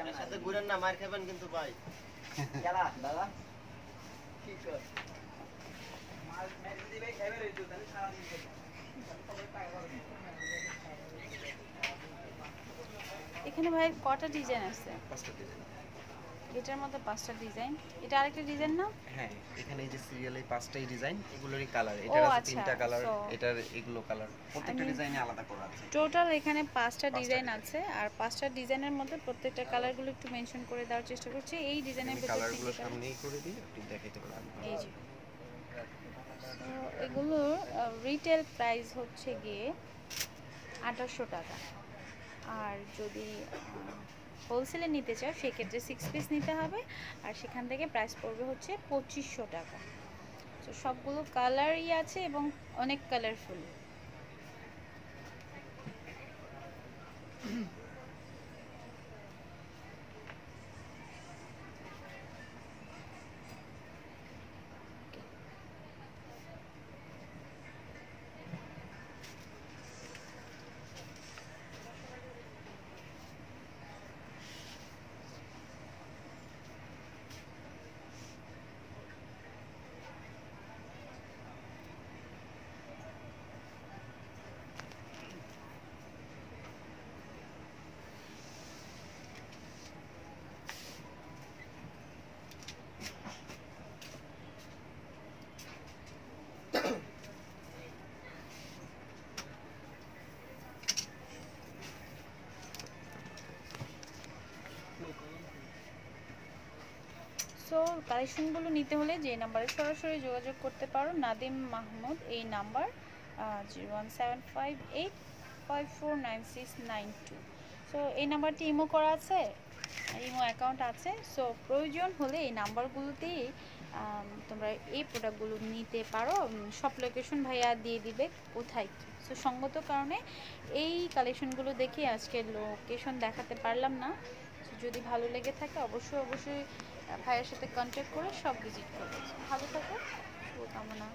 এর সাথে ঘুরেন না মার খাবেন কিন্তু ভাই। গেলা দাদা। কি কর? এখানে ভাই কটা ডিজাইন আছে? পাঁচটা ডিজাইন। এটার মধ্যে পাঁচটা ডিজাইন। এটা আরেকটা ডিজাইন না হ্যাঁ এখানে এই যে সিরিয়ালে পাঁচটাই ডিজাইন এগুলোরই কালার এটার আছে তিনটা কালার এটার এগুলো কালার প্রত্যেকটা ডিজাইনে আলাদা করা আছে। টোটাল এখানে পাঁচটা ডিজাইন আছে আর পাঁচটা ডিজাইনের মধ্যে প্রত্যেকটা কালারগুলো একটু মেনশন করে দেওয়ার চেষ্টা করছি। এই ডিজাইনের ভিতরে কালারগুলো সামনেই করে দিই আপনি দেখাইতে পারবেন এই যে। এগুলোর রিটেল প্রাইস হচ্ছে গিয়ে আঠাশশো টাকা। আর যদি হোলসেলে নিতে চাও, সেক্ষেত্রে সিক্স পিস নিতে হবে। আর সেখান থেকে প্রাইস পড়বে হচ্ছে পঁচিশশো টাকা। তো সবগুলো কালারই আছে এবং অনেক কালারফুল সো কালেকশনগুলো নিতে হলে যে নাম্বারে সরাসরি যোগাযোগ করতে পারো, নাদিম মাহমুদ, এই number zero one seven five eight five four nine six nine two so এই নাম্বারটি ইমো করা আছে ইমো অ্যাকাউন্ট আছে। সো প্রয়োজন হলে এই নাম্বারগুলোতেই তোমরা এই প্রোডাক্টগুলো নিতে পারো। সব লোকেশন ভাইয়া দিয়ে দিবে কোথায় সো সঙ্গত কারণে এই কালেকশনগুলো দেখে আজকে লোকেশন দেখাতে পারলাম না। যদি ভালো লেগে থাকে, অবশ্যই অবশ্যই ভাইয়ের সাথে কন্ট্যাক্ট করে সব ভিজিট করবে ভালো থাকো শুভকামনা।